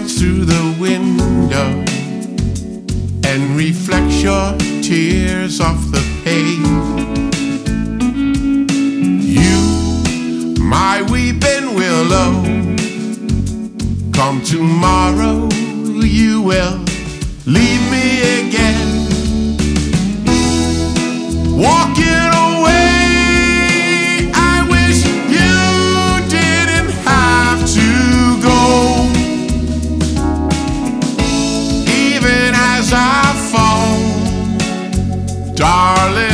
shines through the window and reflects your tears off the page. You, my weeping willow, come tomorrow, you will leave me again. Darling,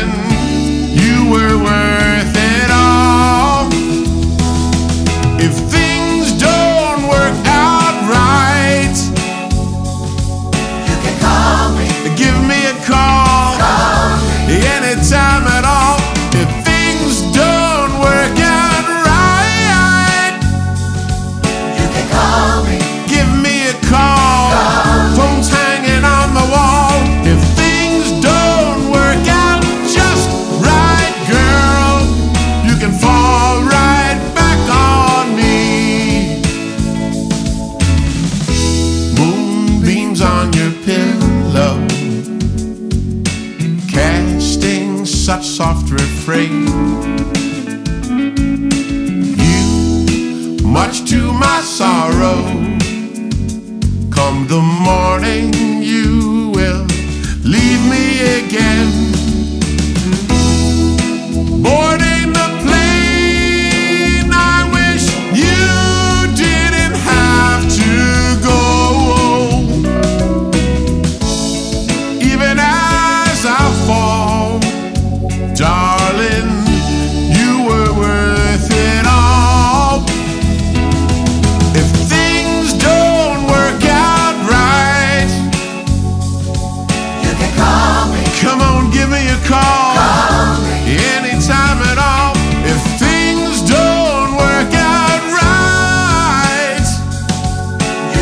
such soft refrain. You, much to my sorrow,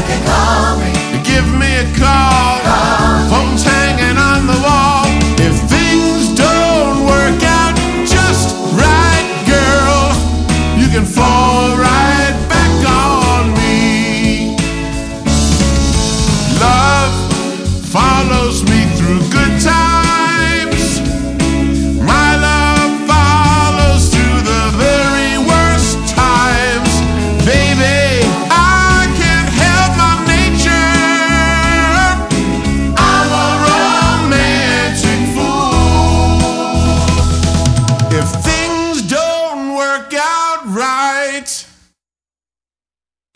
Can call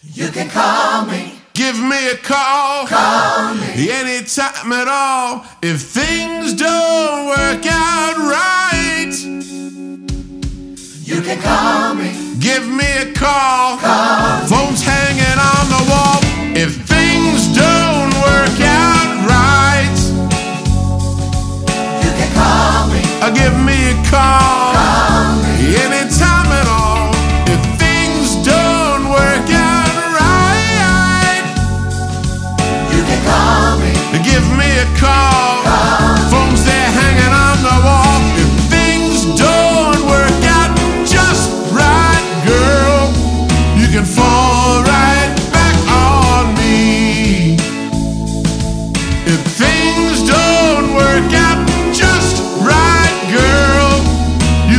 You can call me. Give me a call. Call me. Anytime at all. If things don't work out right. You can call me. Give me a call. call me. Phone's hanging on the wall. If things don't work out right. You can call me. Uh, give me a call.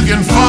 can find.